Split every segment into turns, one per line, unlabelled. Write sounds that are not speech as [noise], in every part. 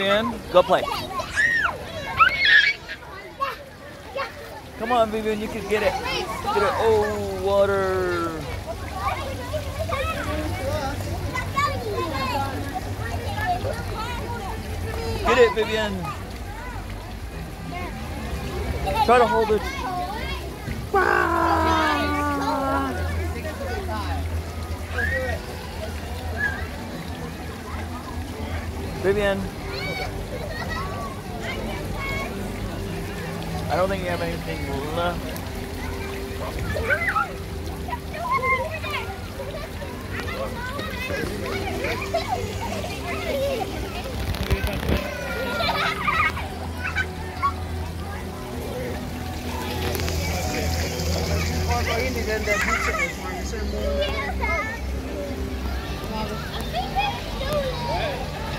In, go play. Come on, Vivian, you can get it. Get it. Oh, water. Get it, Vivian. Try to hold it. Vivian. I don't think you have anything left.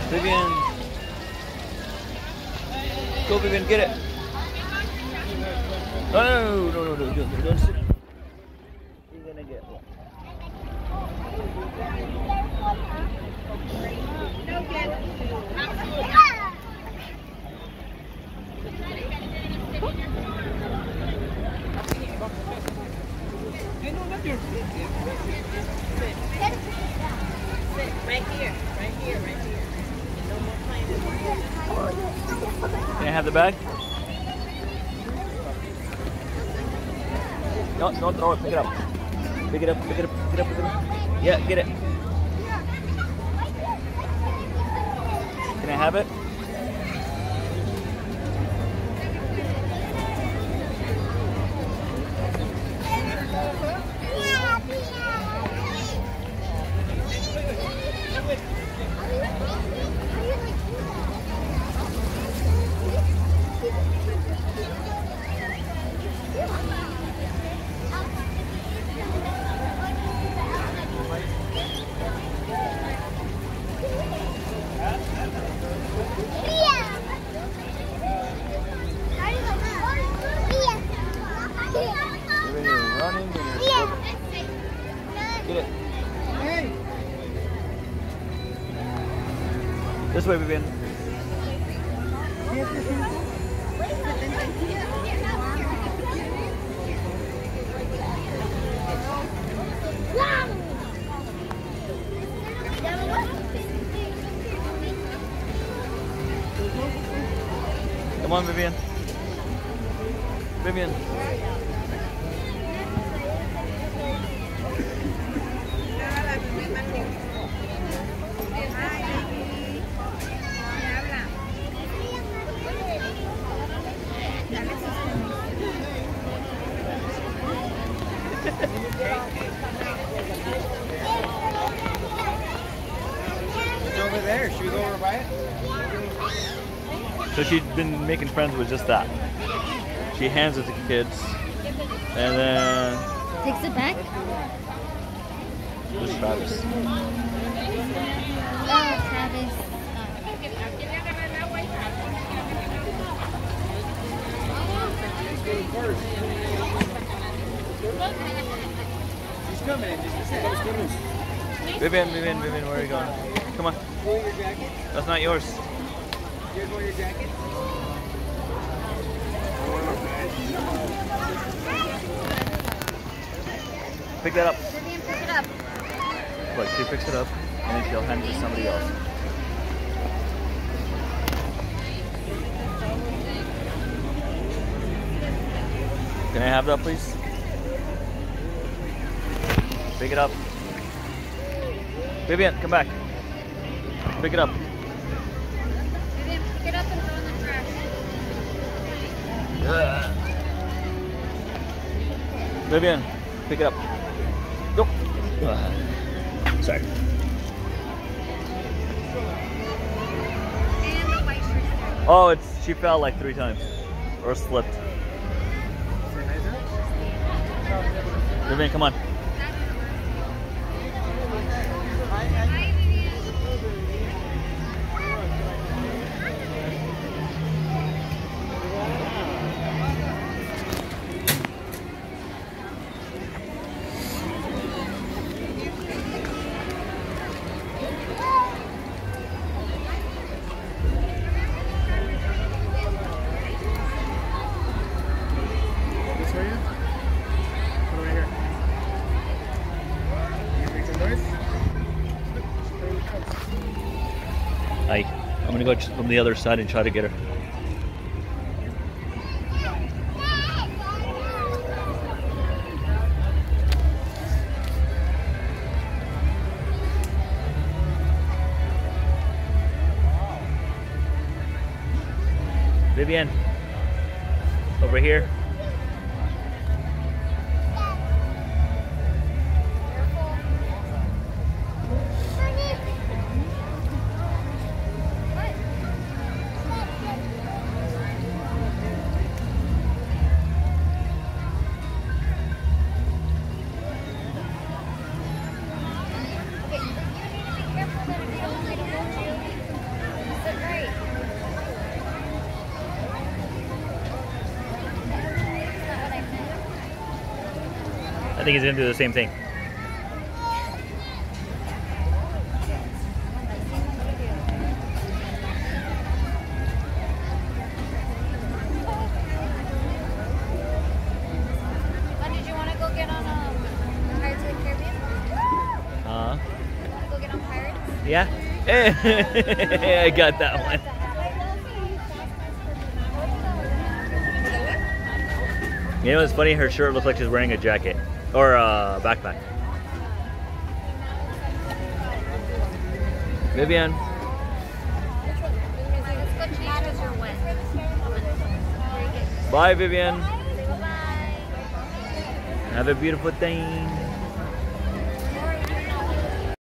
Vivian. Go, Vivian, get it. No, no, no, no, no, no, don't sit. You're gonna get one.
Right here, right here, right here. No more playing.
Can I have the bag? No, don't throw it. Pick it up. Pick it up. Pick it up. Pick it up. Pick it up. Yeah, get it. Can I have it? It. This way, Vivian. Come on, Vivian. Vivian.
It's over there. Should we go over by it?
So she'd been making friends with just that. She hands it to the kids, and then
Takes it back.
who's Travis?
Oh, Travis.
He's coming in just a second.
Vivian, Vivian, Vivian, where are you going? Come on.
Pull your jacket.
That's not yours.
Here, pull your jacket.
Pick that up.
Vivian, pick it up.
Look, she picks it up, and then she'll hand it to somebody else. Can I have that, please? Pick it up. Vivian, come back. Pick it up.
Vivian, pick it up and throw in the trash.
Vivian, pick it up. Go. Sorry.
And the white shirt.
Oh, it's she fell like three times, or slipped. Vivian, come on. I'm gonna go from the other side and try to get her. Vivian, over here. Think he's gonna do the same thing.
Did you want to go get on um, Pirates of the Caribbean?
Uh,
Want to go get on Pirates?
yeah. [laughs] I got that one. You know what's funny? Her shirt looks like she's wearing a jacket or a backpack. Vivian,
Let's go change because you're wet. Very good.
bye, Vivian.
Bye-bye.
Have a beautiful day.